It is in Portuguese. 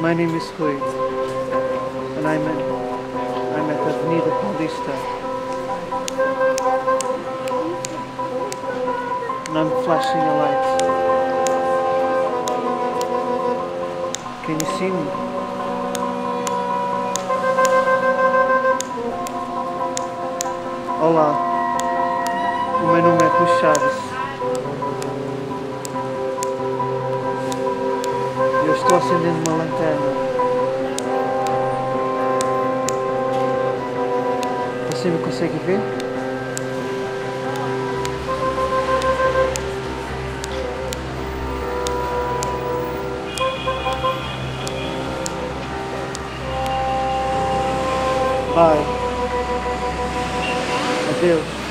My name is Rui. And I'm at, I'm at Avenida Paulista. And I'm flashing a light. Can you see me? Olá. O meu nome é Rui estou acendendo uma lanterna. Você me consegue ver? Bye. Adeus.